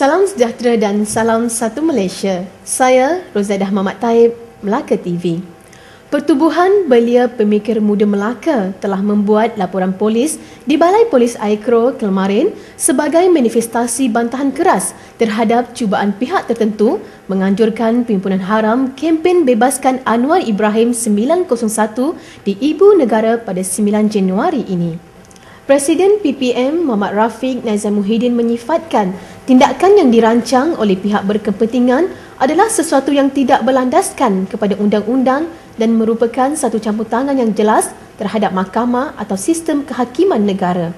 Salam sejahtera dan salam satu Malaysia. Saya Rozadah Mamat Taib, Melaka TV. Pertubuhan Belia Pemikir Muda Melaka telah membuat laporan polis di Balai Polis Aikro Kelmarin sebagai manifestasi bantahan keras terhadap cubaan pihak tertentu menganjurkan pimpinan haram kempen bebaskan Anwar Ibrahim 901 di Ibu Negara pada 9 Januari ini. Presiden PPM Muhammad Rafiq Nazam Muhyiddin menyifatkan tindakan yang dirancang oleh pihak berkepentingan adalah sesuatu yang tidak berlandaskan kepada undang-undang dan merupakan satu campur tangan yang jelas terhadap mahkamah atau sistem kehakiman negara.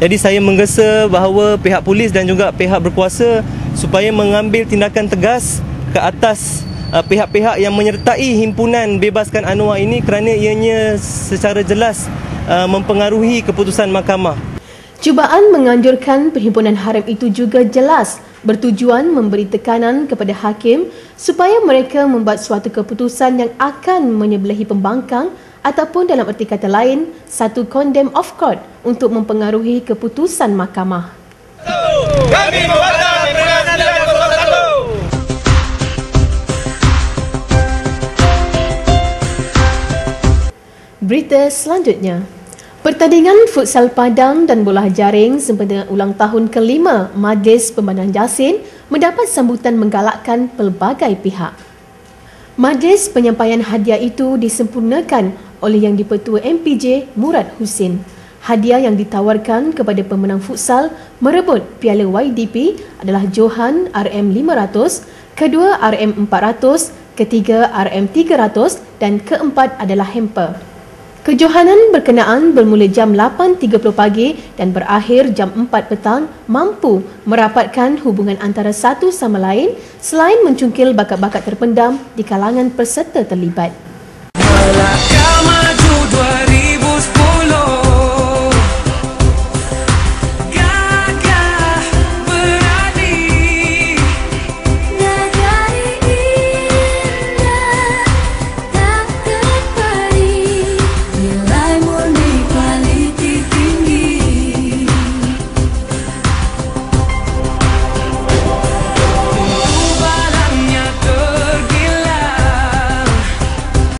Jadi saya menggesa bahawa pihak polis dan juga pihak berkuasa supaya mengambil tindakan tegas ke atas uh, pihak-pihak yang menyertai himpunan bebaskan Anwar ini kerana ianya secara jelas uh, mempengaruhi keputusan mahkamah. Cubaan menganjurkan perhimpunan haram itu juga jelas bertujuan memberi tekanan kepada hakim supaya mereka membuat suatu keputusan yang akan menyebelahi pembangkang ataupun dalam erti kata lain satu condemn of court untuk mempengaruhi keputusan mahkamah. Kami membantah Berita selanjutnya. Pertandingan futsal padang dan bola jaring sempena ulang tahun kelima Majlis Pembandaran Jasin mendapat sambutan menggalakkan pelbagai pihak. Majlis penyampaian hadiah itu disempurnakan oleh Yang di-Pertua MPJ Murad Husin. Hadiah yang ditawarkan kepada pemenang futsal merebut Piala YDP adalah Johan RM500, kedua RM400, ketiga RM300 dan keempat adalah hamper. Kejohanan berkenaan bermula jam 8.30 pagi dan berakhir jam 4 petang mampu merapatkan hubungan antara satu sama lain selain mencungkil bakat-bakat terpendam di kalangan peserta terlibat. Malak.